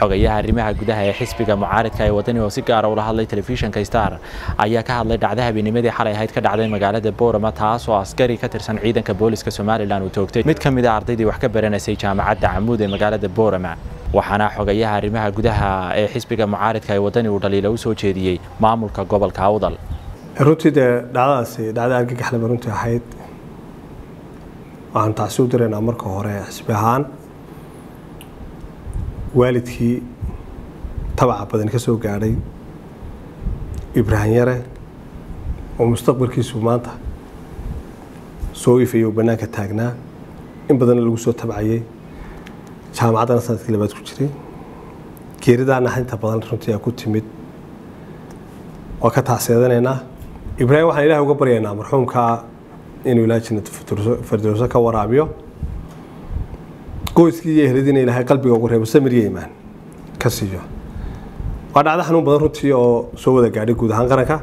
xogayaha arrimaha gudaha ee xisbiga mucaaridka ee wadani oo si gaara ula hadlay telefishinka star ayaa ka hadlay dhacda habeennimadii xalay ahayd ka dhacday magaalada boorama taas oo askari ka tirsan ciidanka booliska somalilan uu toogtay. Mid ka mid a ardaydii wax ka baranaysay jaamacadda camuud ee magaalada boorama waxaana xogayaha arrimaha gudaha ee xisbiga mucaaridka ee wadani uu dhaliila u soo jeediyey maamulka gobolka awdal. Runtii dee dhacdadaasi dhacda argagaxlaba runtii ahayd. Waxaan tacsi u diraynaa marka hore xisbi ahaan waalidkii tabaca badan ka soo gaadhay ibraahim yare oo mustaqbalkiisu maanta soo ifayay oo bannaanka taagnaa. In badanna lagu soo tabcayay. Jaamacaddana sannadkii labaad ku jiray. Geeridaana inta badan runtii a ku timid. Waa ka tacseedanaynaa ibraahim waxaan ilaah uga baryaynaa marxuumka inuu ilaa jannat firdowso ka waraabiyo qoyskii iyo ehladiina ilaahay qalbiga ugu reebo samiriya imaan ka siiyo. Waa dhacdo xanuun badan runtii oo soo wada gaadhay guud ahaan qaranka.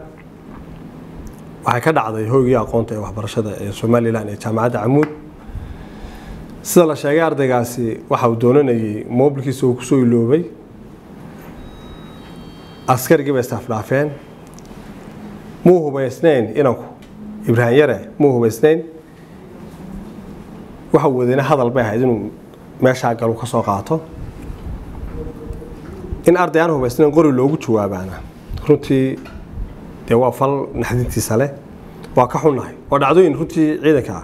Waxay ka dhacday hoygii aqoonta ee waxbarashada ee somalilan ee jaamacadda camuud. Sida la sheegay ardaygaasi waxa uu doonanayay moobilkiisa uu ku soo iloobay. Askarigii bay istaafdhaafeen muu hubaysnayn inanku ibraahim yare muu hubaysnayn. Waxa wadayna hadal bay ahayd inuu meeshaa galu ka soo qaato. In arday aan hubaysnayn qori loogu jawaabaana runtii dee waa fal naxdintiisa leh. Waa ka xunnahay. Waa dhacdooyin runtii ciidanka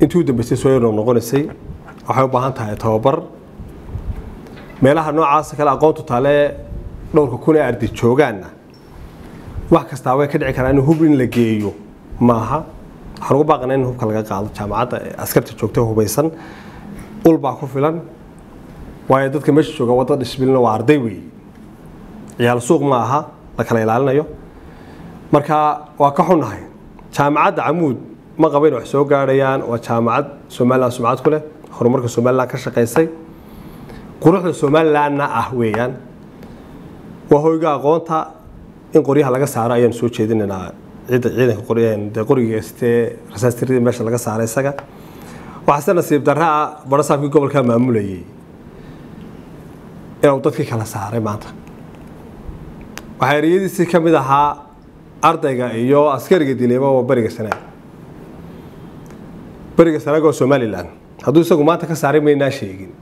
intii u dambeysay soo yarnoo noqonaysay waxay u baahan tahay tababar. Meelaha noocaasa kale aqoontu taale dhowrka kun ee arday joogaanna wax kastaa way ka dhici karaa in hub in la geeyo. Maaha. Waxaan ugu baaqana in hubka laga qaado jaamacadda askarta joogta hubaysan ul baa ku filan waayo dadka meesha jooga wadda dhishbilna waa arday weeye ciyaal suuq ma aha la kala ilaalinayo. Marka waa ka xunnahay. Jaamacadda camuud ma qaba in wax soo gaadhayaan waa jaamacad somalilan sumcad ku leh horumarka somalilan ka shaqaysay quruxda somalilanna ah weeyaan. Waa hoyga aqoonta in qoryaha laga saaro ayaan soo jeedinaynaa ciidanka qoriga sitee rasaastirida meesha laga saaray isaga waxaase nasiib darra ah barasaabkii gobolka maamulayay inuu dadkii kala saaray maanta. Waxaa ereyadiisii ka mid ahaa ardayga iyo askariga dileeba waa beriga sanaag beriga sanaag somalilan hadduu isagu maanta ka saaray maynaa sheegin.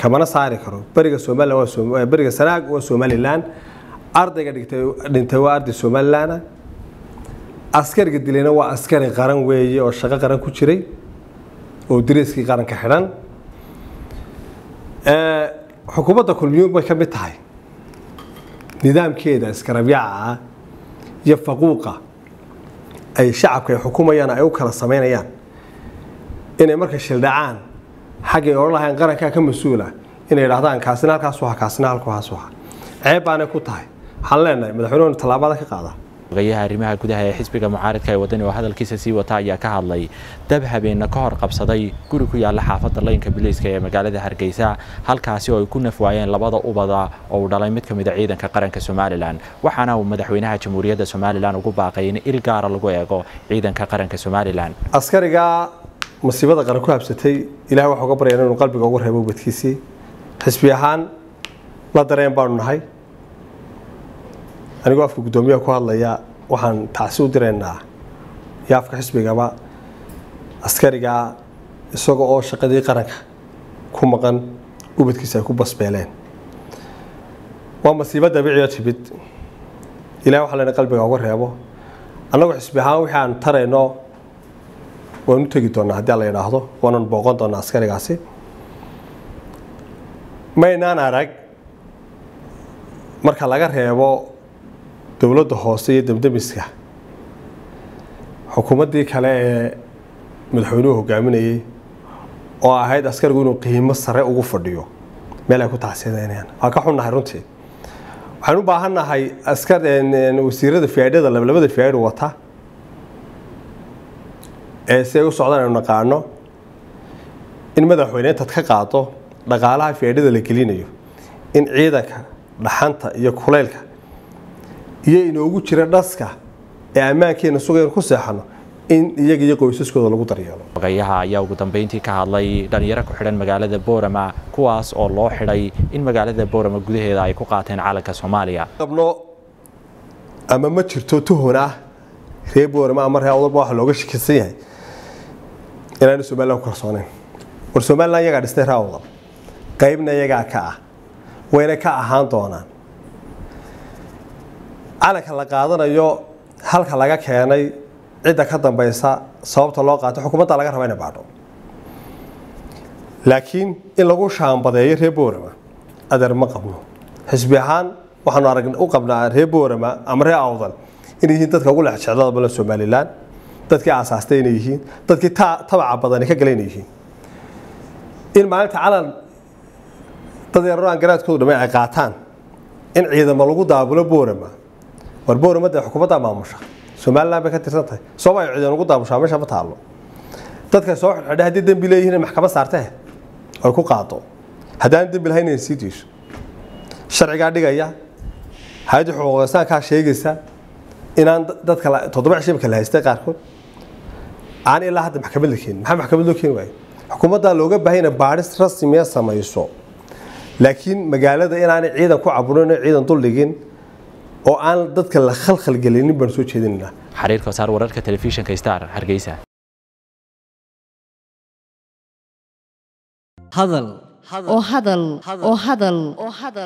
Kamana saari karo. Beriga somalilan waa beriga sanaag waa somalilan ardayga dhintay waa arday somalilana askariga dilayna waa askari qaran weeye oo shaqo qaran ku jiray oo dariiskii qaranka xidhan xukuumadda kulmiyuun bay ka mid tahay. Nidaamkeeda iskarabyaaca iyo faquuqa ay shacabka ay xukumayaan ay u kala samaynayaan inay markay shildhacaan xaggay odhan lahayn qarankaa ka mas'uula inay idhahdaan kaasina halkaas waha kaasina halkaas waha ceeb baanay ku tahay. Waxaan leenahay madaxweynuhu tallaabada ka qaada xogayaha arrimaha gudaha ee xisbiga mucaaridka ee wadani oo hadalkiisa sii wata ayaa ka hadlay dab habeenna ka hor qabsaday guri ku yaalla xaafadda laynka biliiska ee magaalada hargeysa halkaasi oo ay ku naf waayeen labada ubada oo uu dhalay mid ka mid a ciidanka qaranka somalilan. Waxaana uu madaxweynaha jamhuuriyadda somalilan ugu baaqay in il gaara lagu eego ciidanka qaranka somalilan. Askariga masiibada qaran ku habsatay ilahay waxaa uga baryaan inuu qalbiga ugu reebo ubadkiisii xisbi ahaan la dareen baanu nahay anigoo afka guddoomiyaha ku hadlaya waxaan tacsi u diraynaa iyo afka xisbigaba askariga isaga oo shaqadii qaranka ku maqan ubadkiisa ay ku basbeeleen. Waa masiibo dabiiciyo timid. Ilahay waxaa lena qalbiga uga reebo. Annagu xisbi ahaan wixii aan tarayno waan u tegi doonaa haddii la yidhaahdo waanan booqan doonaa askarigaasi. Maynaan arag marka laga reebo dowladda hoose iyo demdemiska. Xukuumaddii kale ee madaxweynuhu hogaaminayey oo ahayd askarigu inuu qiimo sare ugu fadhiyo. Meel ay ku tacsiyadeynayaan waa ka xunnahay runtii. Waxaan u baahannahay askar wasiirada fiyaadhada labalabada fiyaadhu wata. Ee si ay u socdaan aynu naqaano in madaxweyne intaad ka qaado dhaqaalaha fiyaadhada la gelinayo. In ciidanka dhaxanta iyo kuleylka iyo inoogu jira dhaska ee ammaankeena sugaynu ku seexano in iyaga iyo qoysaskooda lagu daryeelo. Ogayaha ayaa ugu dambeyntii ka hadlay dhalinyaro ku xidhan magaalada boorama kuwaas oo loo xidhay in magaalada boorama gudaheeda ay ku qaateen calanka soomaaliya. Qabno ama ma jirto tuhun ah reer boorama ama reer awdalba waxa looga shakisan yahay. Inaanu somalilan ku kalsoonayn. War somalilan iyagaa dhistay reer awdal qaybna iyagaa ka ah. Wayna ka ahaan doonaan calanka la qaadanayo halka laga keenay cidda ka dambaysa sababta loo qaatay xukuumadda laga raba inay baadho. Laakiin in lagu shaambadeeyo reer boorama adeer ma qabno. Xisbi ahaan waxaanu u qabnaa reer boorama ama reer awdal inay yihiin dadka ugu lexjecdada badan somalilan dadkii aasaastay inay yihiin dadkii tabaca badani ka galay inay yihiin. In maalinta calan dad yararo aan garaadkoodu dhamay ay qaataan in ciidamo lagu daabulo boorama war boorama dee xukuumadda maamusha. Somalilan bay ka tirsan tahay. Soomaaliya ciidan ugu daamushaa meesha ma taallo. Dadka soo xidhay haddii dembi leeyihiin in maxkamad saartee? Ay ku qaado haddaan dembi lahayn inay sii diiso sharcigaa dhigaya hay'adda xuquuqinsaankaa sheegaysa inaan dadka toddoba cisho imika la haystay qaarkood aan ilaa hadda maxkamad la keenin. Maxaa maxkamad loo keeni waaye? Xukuumaddaa looga baahay inay baadhis rasmiya samayso. Laakiin magaalada inaanay ciidan ku caburin ciidan duldhigin oo aan dadka la khalkhalgelinin baan soo jeedinaynaa xariirka wasaar wararka telefishinka star hargeysa. Hadal. Oo hadal. Oo hadal.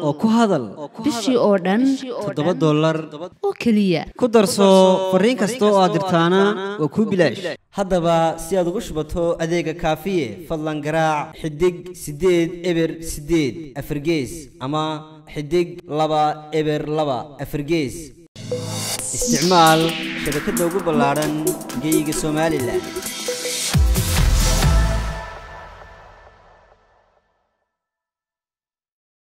Oo ku hadal. Bishii oo dhan toddoba dollar. Oo keliya. Ku darso fariin kasta oo aad dirtaana waa kuu bilaash. haddaba si aad ugu shubato adeega kaafiye fadlan garaac xidig siddeed eber siddeed afargees ama xidig laba eber laba afargees isticmaal shabakadda ugu ballaadhan geyga somalilan